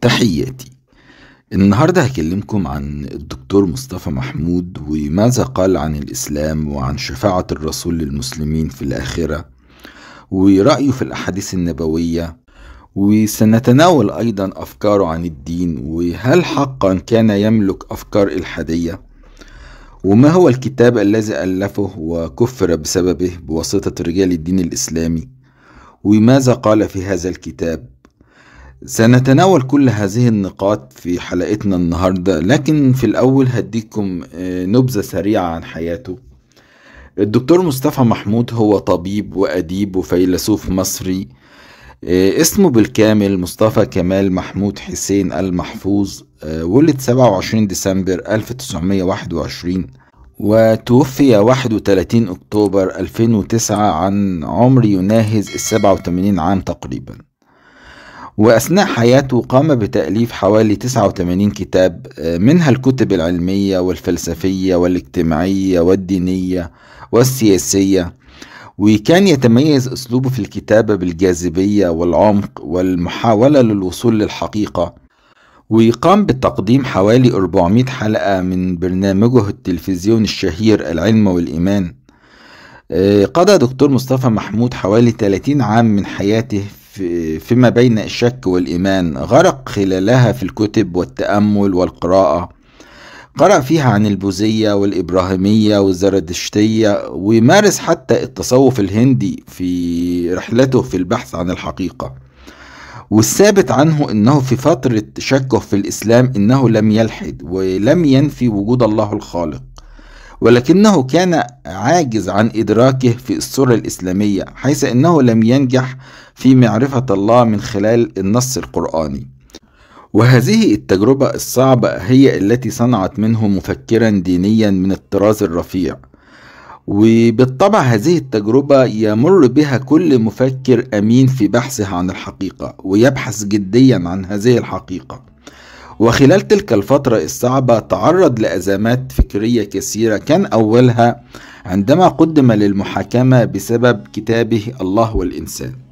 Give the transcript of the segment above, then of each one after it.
تحياتي. النهاردة هكلمكم عن الدكتور مصطفى محمود وماذا قال عن الإسلام وعن شفاعة الرسول للمسلمين في الآخرة ورأيه في الأحاديث النبوية وسنتناول أيضا أفكاره عن الدين وهل حقا كان يملك أفكار إلحادية؟ وما هو الكتاب الذي ألفه وكفر بسببه بواسطة رجال الدين الإسلامي؟ وماذا قال في هذا الكتاب؟ سنتناول كل هذه النقاط في حلقتنا النهاردة لكن في الأول هديكم نبذة سريعة عن حياته. الدكتور مصطفى محمود هو طبيب وأديب وفيلسوف مصري اسمه بالكامل مصطفى كمال محمود حسين المحفوظ ولد 27 ديسمبر 1921 وتوفي 31 أكتوبر 2009 عن عمر يناهز ال 87 عام تقريبا. وأثناء حياته قام بتأليف حوالي 89 كتاب منها الكتب العلمية والفلسفية والاجتماعية والدينية والسياسية وكان يتميز أسلوبه في الكتابة بالجاذبية والعمق والمحاولة للوصول للحقيقة وقام بتقديم حوالي 400 حلقة من برنامجه التلفزيوني الشهير العلم والإيمان. قضى دكتور مصطفى محمود حوالي 30 عام من حياته فيما بين الشك والإيمان غرق خلالها في الكتب والتأمل والقراءة. قرأ فيها عن البوذية والإبراهيمية والزردشتية ومارس حتى التصوف الهندي في رحلته في البحث عن الحقيقة. والثابت عنه إنه في فترة شكه في الإسلام إنه لم يلحد ولم ينفي وجود الله الخالق ولكنه كان عاجز عن إدراكه في الصورة الإسلامية حيث إنه لم ينجح في معرفة الله من خلال النص القرآني. وهذه التجربة الصعبة هي التي صنعت منه مفكرا دينيا من الطراز الرفيع. وبالطبع هذه التجربة يمر بها كل مفكر أمين في بحثه عن الحقيقة ويبحث جديا عن هذه الحقيقة. وخلال تلك الفترة الصعبة تعرض لأزمات فكرية كثيرة كان أولها عندما قدم للمحاكمة بسبب كتابه الله والإنسان.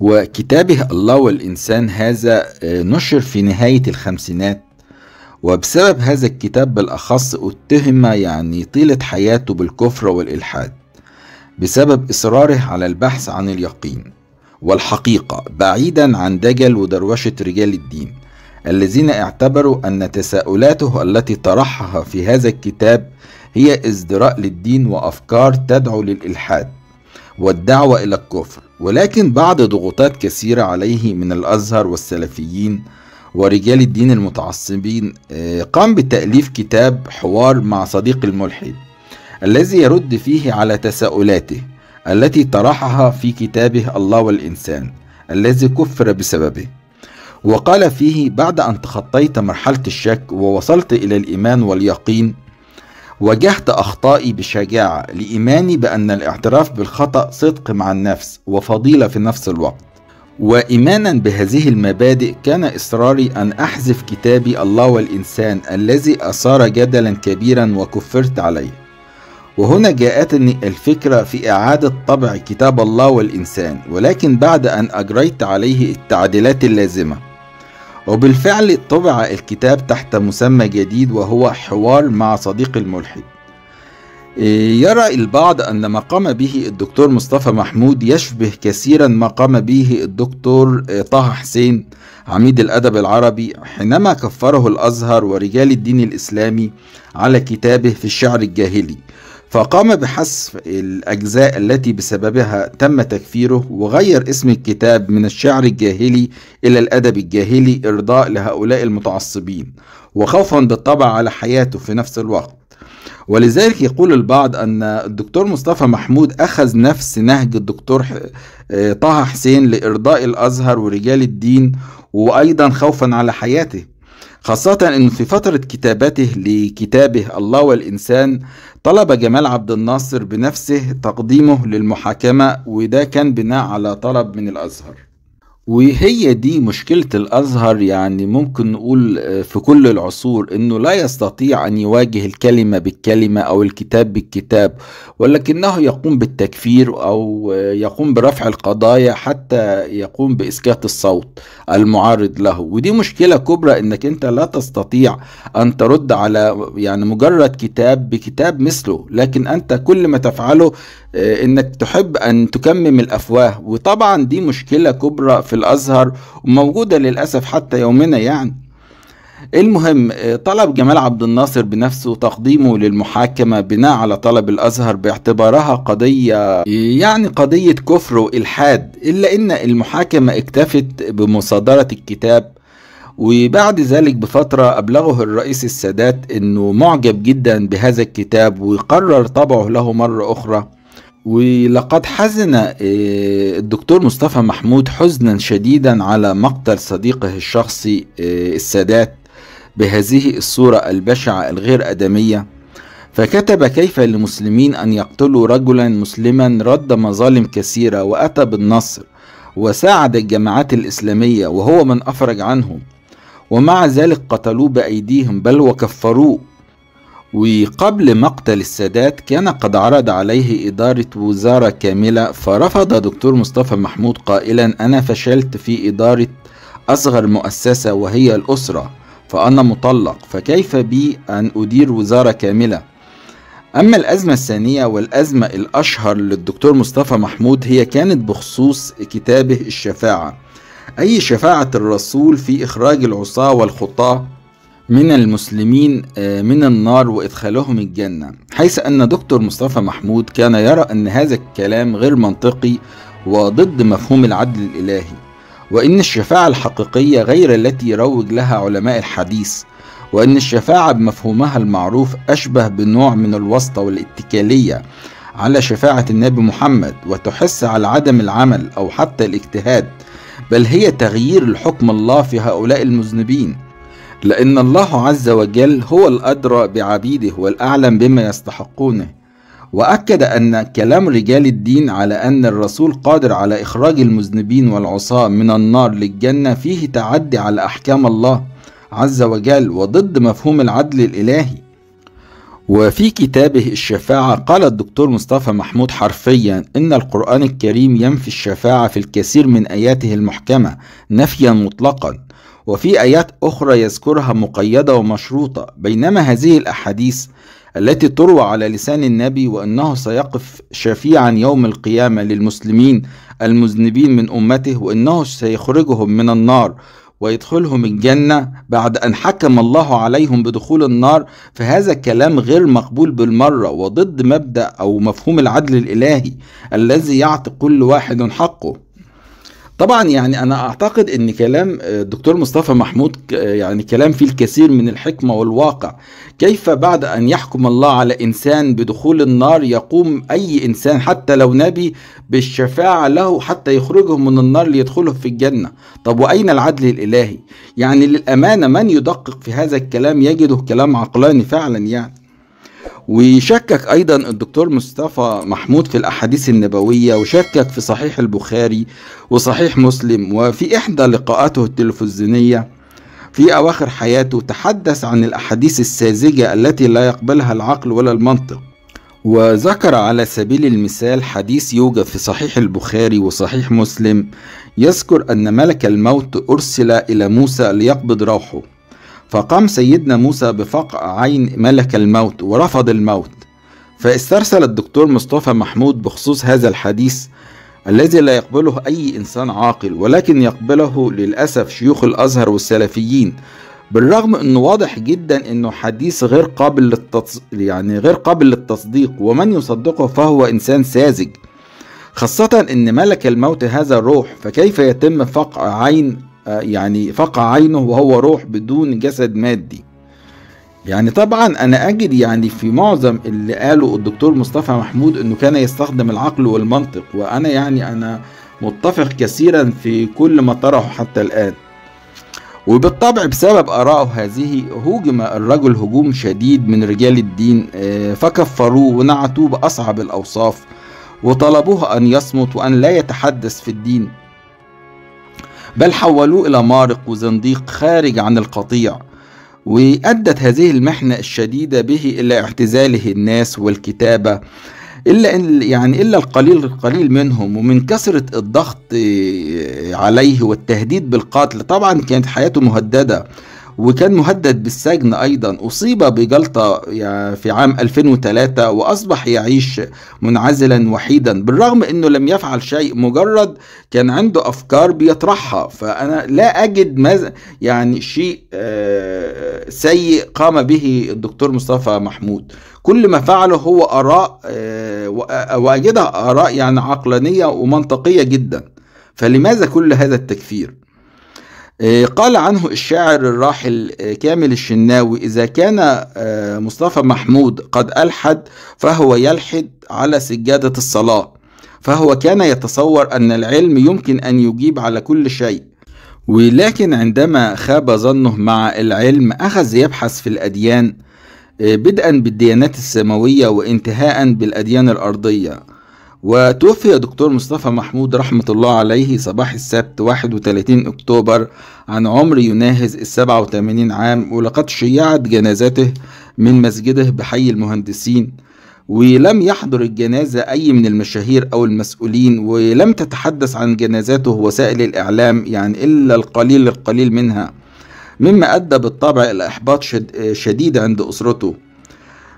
وكتابه الله والإنسان هذا نشر في نهاية الخمسينات. وبسبب هذا الكتاب بالأخص اتهم يعني طيلة حياته بالكفر والإلحاد بسبب إصراره على البحث عن اليقين والحقيقة بعيدا عن دجل ودروشة رجال الدين الذين اعتبروا أن تساؤلاته التي طرحها في هذا الكتاب هي ازدراء للدين وأفكار تدعو للإلحاد. والدعوة إلى الكفر. ولكن بعد ضغوطات كثيرة عليه من الأزهر والسلفيين ورجال الدين المتعصبين قام بتأليف كتاب حوار مع صديق الملحد الذي يرد فيه على تساؤلاته التي طرحها في كتابه الله والإنسان الذي كفر بسببه. وقال فيه بعد أن تخطيت مرحلة الشك ووصلت إلى الإيمان واليقين واجهت أخطائي بشجاعة لإيماني بأن الاعتراف بالخطأ صدق مع النفس وفضيلة في نفس الوقت. وإيمانا بهذه المبادئ كان إصراري أن أحذف كتابي الله والإنسان الذي أثار جدلا كبيرا وكفرت عليه. وهنا جاءتني الفكرة في إعادة طبع كتاب الله والإنسان ولكن بعد أن أجريت عليه التعديلات اللازمة. وبالفعل طبع الكتاب تحت مسمى جديد وهو حوار مع صديق الملحد. يرى البعض أن ما قام به الدكتور مصطفى محمود يشبه كثيرا ما قام به الدكتور طه حسين عميد الأدب العربي حينما كفره الأزهر ورجال الدين الإسلامي على كتابه في الشعر الجاهلي. فقام بحذف الأجزاء التي بسببها تم تكفيره وغير اسم الكتاب من الشعر الجاهلي إلى الأدب الجاهلي إرضاء لهؤلاء المتعصبين وخوفا بالطبع على حياته في نفس الوقت. ولذلك يقول البعض أن الدكتور مصطفى محمود أخذ نفس نهج الدكتور طه حسين لإرضاء الأزهر ورجال الدين وأيضا خوفا على حياته. خاصة أنه في فترة كتابته لكتابه الله والإنسان طلب جمال عبد الناصر بنفسه تقديمه للمحاكمة وده كان بناء على طلب من الأزهر. وهي دي مشكلة الأزهر يعني ممكن نقول آه، في كل العصور إنه لا يستطيع أن يواجه الكلمة بالكلمة أو الكتاب بالكتاب ولكنه يقوم بالتكفير أو آه، يقوم برفع القضايا حتى يقوم بإسكات الصوت المعارض له. ودي مشكلة كبرى إنك أنت لا تستطيع أن ترد على يعني مجرد كتاب بكتاب مثله لكن أنت كل ما تفعله إنك تحب أن تكمم الأفواه. وطبعا دي مشكلة كبرى في الأزهر وموجودة للأسف حتى يومنا يعني. المهم آه، طلب جمال عبد الناصر بنفسه تقديمه للمحاكمة بناء على طلب الأزهر باعتبارها قضية يعني قضية كفر وإلحاد إلا إن المحاكمة اكتفت بمصادرة الكتاب. وبعد ذلك بفترة أبلغه الرئيس السادات أنه معجب جدا بهذا الكتاب وقرر طبعه له مرة أخرى. ولقد حزن آه، الدكتور مصطفى محمود حزنا شديدا على مقتل صديقه الشخصي آه، السادات بهذه الصورة البشعة الغير أدمية. فكتب كيف للمسلمين أن يقتلوا رجلا مسلما رد مظالم كثيرة وأتى بالنصر وساعد الجماعات الإسلامية وهو من أفرج عنهم. ومع ذلك قتلوه بأيديهم بل وكفروه. وقبل مقتل السادات كان قد عرض عليه إدارة وزارة كاملة فرفض دكتور مصطفى محمود قائلا أنا فشلت في إدارة أصغر مؤسسة وهي الأسرة فأنا مطلق فكيف بي أن أدير وزارة كاملة؟ أما الأزمة الثانية والأزمة الأشهر للدكتور مصطفى محمود هي كانت بخصوص كتابه الشفاعة. أي شفاعة الرسول في إخراج العصاة والخطاة؟ من المسلمين آه، من النار وإدخالهم الجنة. حيث أن دكتور مصطفى محمود كان يرى أن هذا الكلام غير منطقي وضد مفهوم العدل الإلهي وإن الشفاعة الحقيقية غير التي يروج لها علماء الحديث وأن الشفاعة بمفهومها المعروف أشبه بنوع من الواسطة والاتكالية على شفاعة النبي محمد وتحث على عدم العمل أو حتى الاجتهاد بل هي تغيير الحكم الله في هؤلاء المذنبين. لأن الله عز وجل هو الأدرى بعبيده والأعلم بما يستحقونه. وأكد أن كلام رجال الدين على أن الرسول قادر على إخراج المذنبين والعصاة من النار للجنة فيه تعدي على أحكام الله عز وجل وضد مفهوم العدل الإلهي. وفي كتابه الشفاعة قال الدكتور مصطفى محمود حرفيا إن القرآن الكريم ينفي الشفاعة في الكثير من آياته المحكمة نفيا مطلقا. وفي آيات أخرى يذكرها مقيدة ومشروطة بينما هذه الأحاديث التي تروى على لسان النبي وأنه سيقف شفيعا يوم القيامة للمسلمين المذنبين من أمته وأنه سيخرجهم من النار ويدخلهم الجنة بعد أن حكم الله عليهم بدخول النار فهذا كلام غير مقبول بالمرة وضد مبدأ أو مفهوم العدل الإلهي الذي يعطي كل واحد حقه. طبعا يعني أنا أعتقد إن كلام الدكتور مصطفى محمود يعني كلام فيه الكثير من الحكمة والواقع. كيف بعد أن يحكم الله على إنسان بدخول النار يقوم أي إنسان حتى لو نبي بالشفاعة له حتى يخرجه من النار ليدخله في الجنة؟ طب وأين العدل الإلهي؟ يعني للأمانة من يدقق في هذا الكلام يجده كلام عقلاني فعلا يعني. وشكك أيضا الدكتور مصطفى محمود في الأحاديث النبوية وشكك في صحيح البخاري وصحيح مسلم وفي إحدى لقاءاته التلفزيونية في أواخر حياته تحدث عن الأحاديث الساذجة التي لا يقبلها العقل ولا المنطق. وذكر على سبيل المثال حديث يوجد في صحيح البخاري وصحيح مسلم يذكر أن ملك الموت أرسل إلى موسى ليقبض روحه. فقام سيدنا موسى بفقع عين ملك الموت ورفض الموت. فاسترسل الدكتور مصطفى محمود بخصوص هذا الحديث الذي لا يقبله أي إنسان عاقل ولكن يقبله للأسف شيوخ الأزهر والسلفيين بالرغم إنه واضح جدا إنه حديث غير قابل للتص... يعني غير قابل للتصديق ومن يصدقه فهو إنسان ساذج. خاصة إن ملك الموت هذا روح فكيف يتم فقع عين يعني فقع عينه وهو روح بدون جسد مادي. يعني طبعا أنا أجد يعني في معظم اللي قاله الدكتور مصطفى محمود إنه كان يستخدم العقل والمنطق وأنا يعني أنا متفق كثيرا في كل ما طرحه حتى الآن. وبالطبع بسبب آرائه هذه هوجم الرجل هجوم شديد من رجال الدين آه، فكفروه ونعتوه بأصعب الأوصاف وطلبوه أن يصمت وأن لا يتحدث في الدين. بل حولوه إلى مارق وزنديق خارج عن القطيع وأدت هذه المحنة الشديدة به إلى اعتزاله الناس والكتابة إلا إن يعني إلا القليل القليل منهم ومن كثرة الضغط عليه والتهديد بالقتل طبعا كانت حياته مهددة. وكان مهدد بالسجن أيضا. أصيب بجلطة في عام 2003 وأصبح يعيش منعزلا وحيدا. بالرغم أنه لم يفعل شيء مجرد كان عنده أفكار بيطرحها. فأنا لا أجد ماذا يعني شيء آه، سيء قام به الدكتور مصطفى محمود. كل ما فعله هو آراء آه، وأجدها آراء يعني عقلانية ومنطقية جدا. فلماذا كل هذا التكفير؟ آه، قال عنه الشاعر الراحل آه، كامل الشناوي إذا كان آه، مصطفى محمود قد ألحد فهو يلحد على سجادة الصلاة. فهو كان يتصور أن العلم يمكن أن يجيب على كل شيء. ولكن عندما خاب ظنه مع العلم أخذ يبحث في الأديان بدءا بالديانات السماوية وانتهاء بالأديان الأرضية. وتوفي دكتور مصطفى محمود رحمة الله عليه صباح السبت 31 أكتوبر عن عمر يناهز ال 87 عام ولقد شيعت جنازته من مسجده بحي المهندسين ولم يحضر الجنازة أي من المشاهير أو المسؤولين ولم تتحدث عن جنازاته وسائل الإعلام يعني إلا القليل القليل منها مما أدى بالطبع إلى إحباط شديد عند أسرته.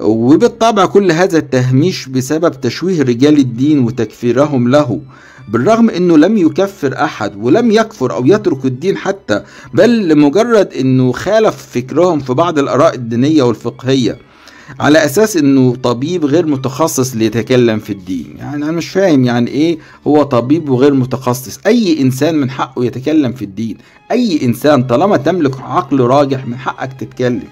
وبالطبع كل هذا التهميش بسبب تشويه رجال الدين وتكفيرهم له بالرغم إنه لم يكفر أحد ولم يكفر أو يترك الدين حتى بل لمجرد إنه خالف فكرهم في بعض الآراء الدينية والفقهية على أساس إنه طبيب غير متخصص ليتكلم في الدين. يعني أنا مش فاهم يعني إيه هو طبيب وغير متخصص. أي إنسان من حقه يتكلم في الدين أي إنسان طالما تملك عقل راجح من حقك تتكلم.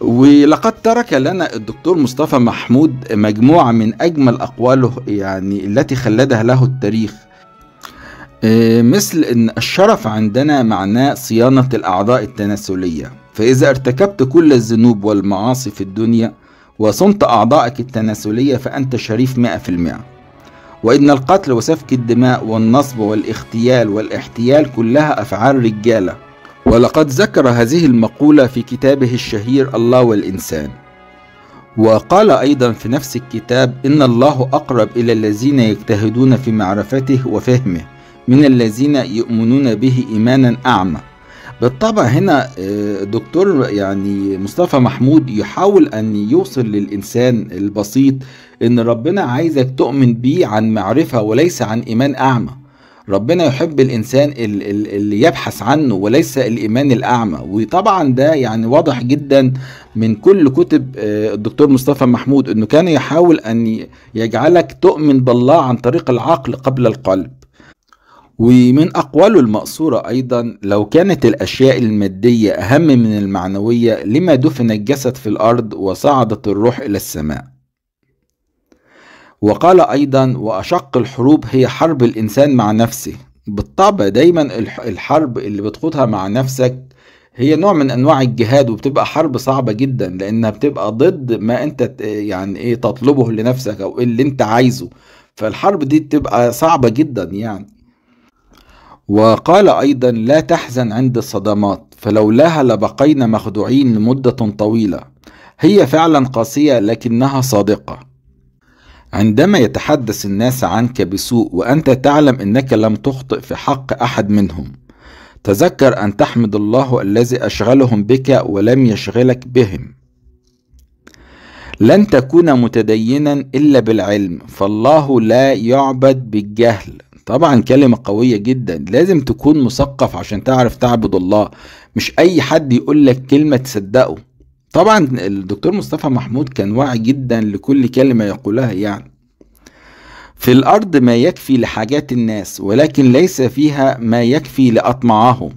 ولقد ترك لنا الدكتور مصطفى محمود مجموعة من أجمل أقواله يعني التي خلدها له التاريخ. آه، مثل أن الشرف عندنا معناه صيانة الأعضاء التناسلية. فإذا ارتكبت كل الذنوب والمعاصي في الدنيا وصنت أعضائك التناسلية فأنت شريف مئة في المئة. وإن القتل وسفك الدماء والنصب والاغتيال والإحتيال كلها أفعال رجالة. ولقد ذكر هذه المقولة في كتابه الشهير الله والإنسان. وقال أيضا في نفس الكتاب إن الله أقرب إلى الذين يجتهدون في معرفته وفهمه من الذين يؤمنون به إيمانا أعمى. بالطبع هنا آه، دكتور يعني مصطفى محمود يحاول أن يوصل للإنسان البسيط إن ربنا عايزك تؤمن بيه عن معرفة وليس عن إيمان أعمى. ربنا يحب الإنسان اللي يبحث عنه وليس الإيمان الأعمى. وطبعا ده يعني واضح جدا من كل كتب آه، الدكتور مصطفى محمود إنه كان يحاول أن يجعلك تؤمن بالله عن طريق العقل قبل القلب. ومن أقواله المأثورة أيضا لو كانت الأشياء المادية أهم من المعنوية لما دفن الجسد في الأرض وصعدت الروح إلى السماء. وقال أيضا وأشق الحروب هي حرب الإنسان مع نفسه. بالطبع دايما الحرب اللي بتخوضها مع نفسك هي نوع من أنواع الجهاد وبتبقى حرب صعبة جدا لأنها بتبقى ضد ما أنت يعني إيه تطلبه لنفسك أو اللي أنت عايزه. فالحرب دي بتبقى صعبة جدا يعني. وقال أيضا لا تحزن عند الصدمات فلولاها لبقينا مخدوعين لمدة طويلة. هي فعلا قاسية لكنها صادقة. عندما يتحدث الناس عنك بسوء وأنت تعلم أنك لم تخطئ في حق أحد منهم تذكر أن تحمد الله الذي أشغلهم بك ولم يشغلك بهم. لن تكون متدينا إلا بالعلم فالله لا يعبد بالجهل. طبعا كلمة قوية جدا لازم تكون مثقف عشان تعرف تعبد الله. مش أي حد يقول لك كلمة تصدقه. طبعا الدكتور مصطفى محمود كان واعي جدا لكل كلمة يقولها يعني. في الأرض ما يكفي لحاجات الناس ولكن ليس فيها ما يكفي لأطماعهم.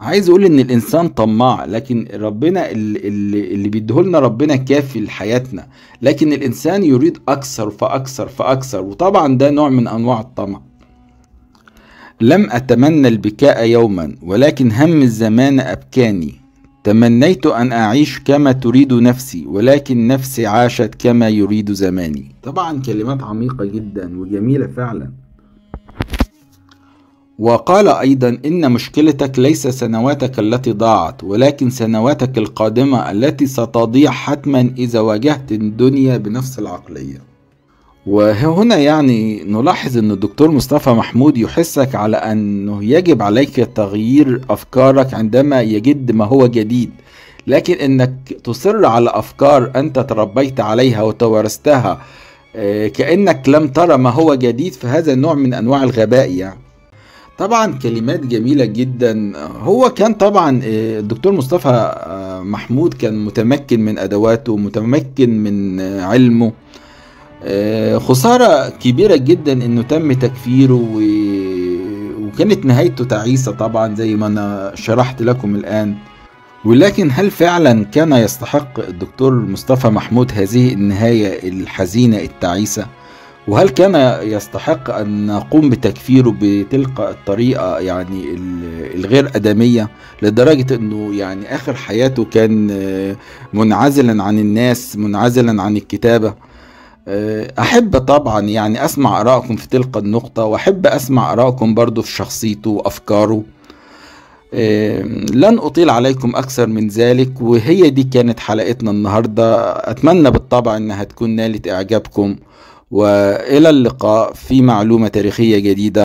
عايز أقول إن الإنسان طماع لكن ربنا اللي, اللي بيديهولنا ربنا كافي لحياتنا. لكن الإنسان يريد أكثر فأكثر فأكثر وطبعا ده نوع من أنواع الطمع. لم أتمنى البكاء يوما ولكن هم الزمان أبكاني. تمنيت أن أعيش كما تريد نفسي ولكن نفسي عاشت كما يريد زماني. طبعا كلمات عميقة جدا وجميلة فعلا. وقال أيضا إن مشكلتك ليس سنواتك التي ضاعت ولكن سنواتك القادمة التي ستضيع حتما إذا واجهت الدنيا بنفس العقلية. وهنا يعني نلاحظ أن الدكتور مصطفى محمود يحثك على أنه يجب عليك تغيير أفكارك عندما يجد ما هو جديد. لكن أنك تصر على أفكار أنت تربيت عليها وتوارثتها آه، كأنك لم ترى ما هو جديد فهذا نوع من أنواع الغباء يعني. طبعا كلمات جميلة جدا. هو كان طبعا آه، الدكتور مصطفى آه، محمود كان متمكن من أدواته متمكن من علمه. خسارة كبيرة جدا إنه تم تكفيره و... وكانت نهايته تعيسة طبعا زي ما أنا شرحت لكم الآن. ولكن هل فعلا كان يستحق الدكتور مصطفى محمود هذه النهاية الحزينة التعيسة؟ وهل كان يستحق أن نقوم بتكفيره بتلك الطريقة يعني الغير أدمية لدرجة أنه يعني آخر حياته كان منعزلا عن الناس منعزلا عن الكتابة؟ أحب طبعا يعني أسمع آرائكم في تلك النقطة وأحب أسمع آرائكم برضو في شخصيته وأفكاره. لن أطيل عليكم أكثر من ذلك وهي دي كانت حلقتنا النهاردة. أتمنى بالطبع أنها تكون نالت إعجابكم وإلى اللقاء في معلومة تاريخية جديدة.